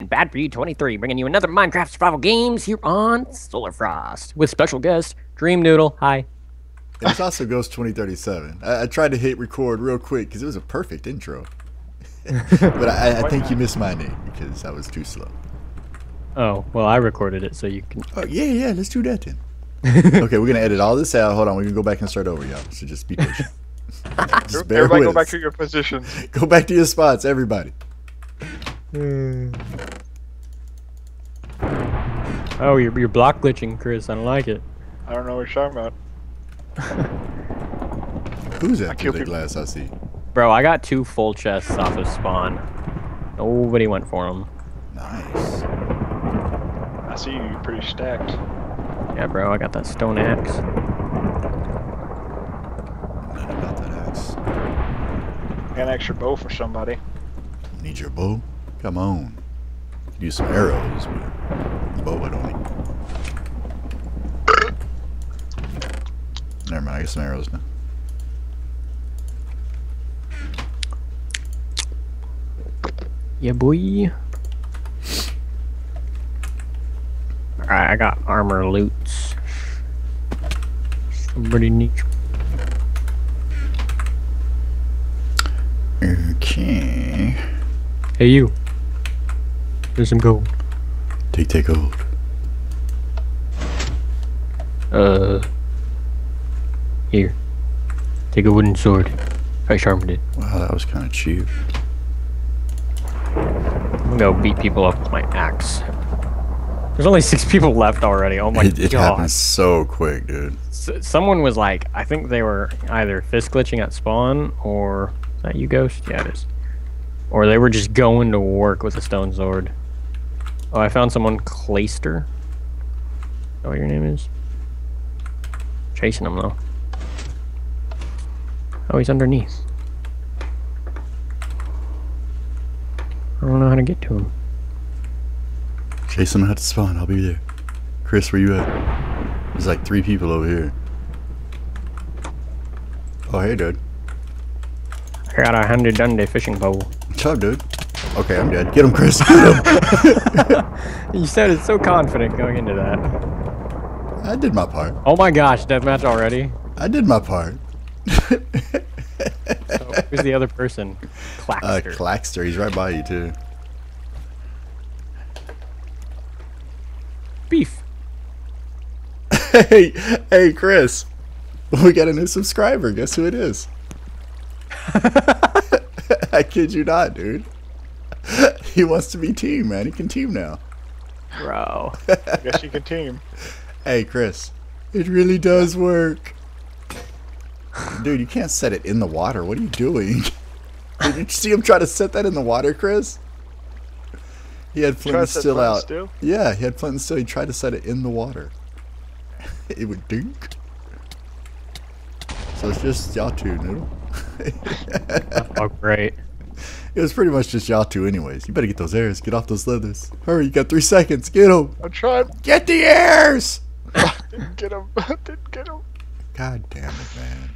Bad for You 23, bringing you another Minecraft survival games here on Solar Frost with special guest Dream Noodle. Hi. It's also Ghost 2037. I, I tried to hit record real quick because it was a perfect intro. but I, I think you missed my name because I was too slow. Oh, well, I recorded it so you can. Oh, yeah, yeah, let's do that then. okay, we're going to edit all this out. Hold on, we're going to go back and start over, y'all. So just be patient. just bear everybody with go us. back to your position. Go back to your spots, everybody. Hmm. Oh, you're, you're block glitching, Chris. I don't like it. I don't know what you're talking about. Who's that through the glass I see? Bro, I got two full chests off of spawn. Nobody went for them. Nice. I see you pretty stacked. Yeah, bro, I got that stone axe. Not about that axe. Got an extra bow for somebody. Need your bow? Come on. Use some arrows, but bow I don't need. Never mind, I get some arrows now. Yeah, boy. Alright, I got armor loots. Somebody needs. Okay. Hey, you. There's some gold. Take that gold. Uh. Here. Take a wooden sword. I sharpened it. Wow, that was kind of cheap. I'm gonna go beat people up with my axe. There's only six people left already. Oh my it, it god. It happened so quick, dude. someone was like, I think they were either fist glitching at spawn or. Is that you, Ghost? Yeah, it is. Or they were just going to work with a stone sword. Oh, I found someone, Clayster. Oh, what your name is? Chasing him, though. Oh, he's underneath. I don't know how to get to him. Chase him out to spawn. I'll be there. Chris, where you at? There's like three people over here. Oh, hey, dude. I got a handy dandy fishing pole. What's up, dude? Okay, I'm dead. Get him, Chris. Get him. you sounded so confident going into that. I did my part. Oh my gosh, deathmatch already? I did my part. so, who's the other person? Claxter. Uh, Claxter. He's right by you, too. Beef. Hey, hey, Chris. We got a new subscriber. Guess who it is? I kid you not, dude. he wants to be team, man. He can team now. Bro. I Guess you can team. Hey, Chris. It really does work. Dude, you can't set it in the water. What are you doing? Did you see him try to set that in the water, Chris? He had flint and steel out. Steel? Yeah, he had flint and steel. He tried to set it in the water. it would dink. So it's just y'all two, Noodle. oh, great. It was pretty much just y'all two anyways. You better get those airs. Get off those leathers. Hurry, you got three seconds. Get them. I'm trying. Get the airs! didn't get him. didn't get him. God damn it, man.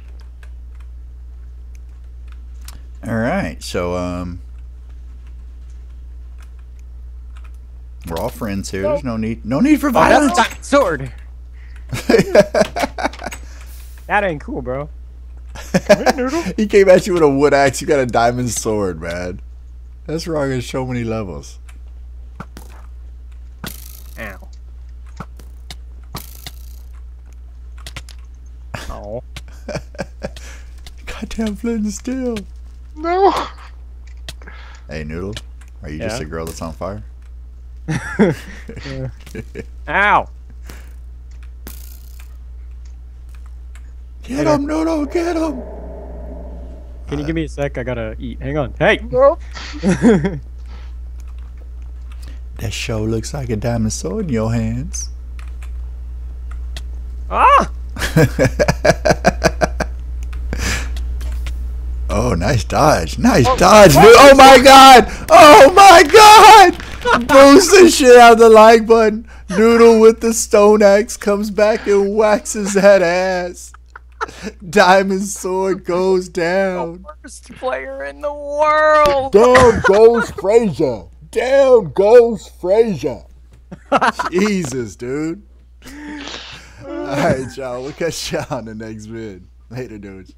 Alright, so, um... We're all friends here. There's no need no need for violence. Oh, sword. that ain't cool, bro. he came at you with a wood axe. You got a diamond sword, man. That's wrong in so many levels. Ow. Oh. Goddamn flint and steel. No. Hey, Noodle. Are you yeah. just a girl that's on fire? Ow. Get him, Noodle, get him! Can you give me a sec? I gotta eat. Hang on. Hey! Nope. that show looks like a diamond sword in your hands. Ah! oh, nice dodge. Nice oh, dodge, dude. Oh my god! Oh my god! Boost the shit out of the like button. Noodle with the stone axe comes back and waxes that ass. Diamond Sword goes down. The worst player in the world. Down goes Frazier. Down goes Frazier. Jesus, dude. All right, y'all. We'll catch y'all on the next vid. Later, dudes.